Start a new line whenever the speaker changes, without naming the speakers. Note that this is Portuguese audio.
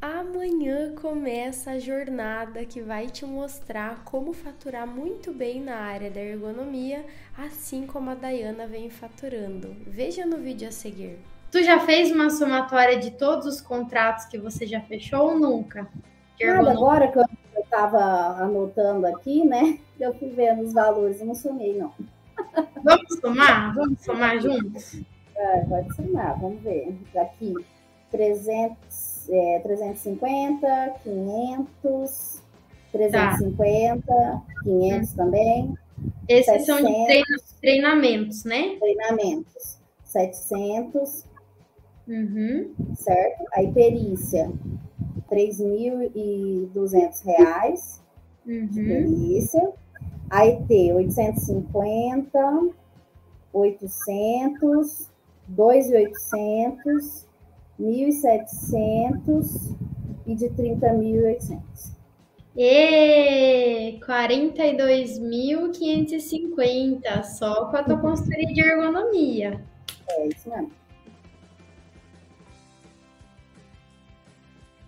Amanhã começa a jornada que vai te mostrar como faturar muito bem na área da ergonomia, assim como a Dayana vem faturando. Veja no vídeo a seguir.
Tu já fez uma somatória de todos os contratos que você já fechou ou nunca?
Nada, agora que eu estava anotando aqui, né? Eu fui vendo os valores, eu não somei, não.
Vamos somar? Vamos somar juntos?
É, pode somar, vamos ver. Aqui, 300 é, 350, 500, 350, tá. 500 também.
Esses 700, são de treinamentos, né?
Treinamentos. 700.
Uhum.
Certo? Aí, perícia, 3.200 reais
uhum.
de perícia. AIT, 850, 800, 2.800, 1.700 e de 30.800.
E 42.550 só com a tua consultoria de ergonomia.
É isso mesmo.